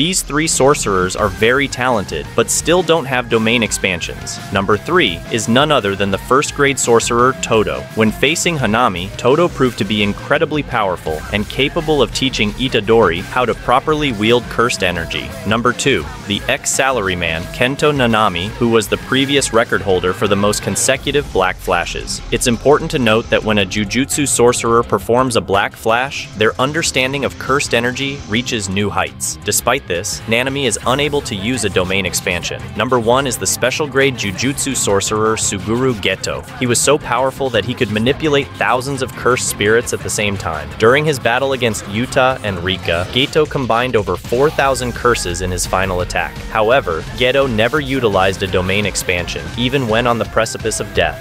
These three sorcerers are very talented, but still don't have domain expansions. Number 3 is none other than the first grade sorcerer Todo. When facing Hanami, Todo proved to be incredibly powerful and capable of teaching Itadori how to properly wield cursed energy. Number 2, the ex-salaryman Kento Nanami, who was the previous record holder for the most consecutive black flashes. It's important to note that when a Jujutsu sorcerer performs a black flash, their understanding of cursed energy reaches new heights. Despite this, Nanami is unable to use a domain expansion. Number 1 is the special grade Jujutsu sorcerer Suguru Geto. He was so powerful that he could manipulate thousands of cursed spirits at the same time. During his battle against Yuta and Rika, Geto combined over 4,000 curses in his final attack. However, Geto never utilized a domain expansion, even when on the precipice of death.